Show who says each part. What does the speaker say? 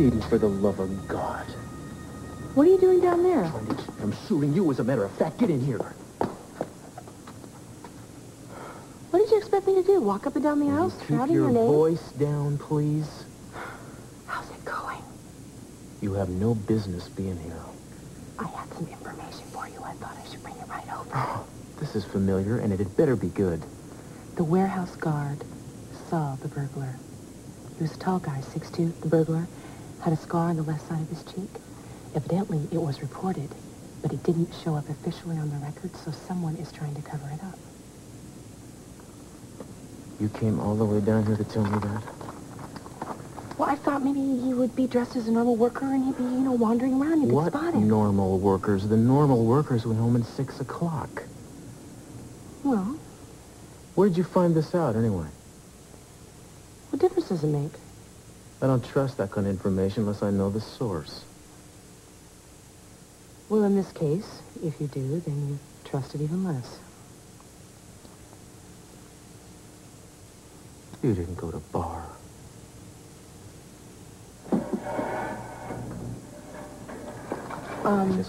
Speaker 1: For the love of God.
Speaker 2: What are you doing down there?
Speaker 1: I'm shooting you, as a matter of fact. Get in here.
Speaker 2: What did you expect me to do? Walk up and down the
Speaker 1: Will you
Speaker 2: aisle
Speaker 1: Keep
Speaker 2: shouting
Speaker 1: your
Speaker 2: your name?
Speaker 1: voice down, please.
Speaker 2: How's it going?
Speaker 1: You have no business being here.
Speaker 2: I had some information for you. I thought I should bring it right over.
Speaker 1: Oh, this is familiar, and it had better be good.
Speaker 2: The warehouse guard saw the burglar. He was a tall guy, 6'2", the burglar, had a scar on the left side of his cheek. Evidently, it was reported, but it didn't show up officially on the record, so someone is trying to cover it up.
Speaker 1: You came all the way down here to tell me that?
Speaker 2: Well, I thought maybe he would be dressed as a normal worker and he'd be, you know, wandering around. You could spot him.
Speaker 1: normal workers? The normal workers went home at 6 o'clock.
Speaker 2: Well,
Speaker 1: Where'd you find this out, anyway?
Speaker 2: what difference does it make?
Speaker 1: I don't trust that kind of information unless I know the source.
Speaker 2: Well, in this case, if you do, then you trust it even less.
Speaker 1: You didn't go to bar.
Speaker 2: Um,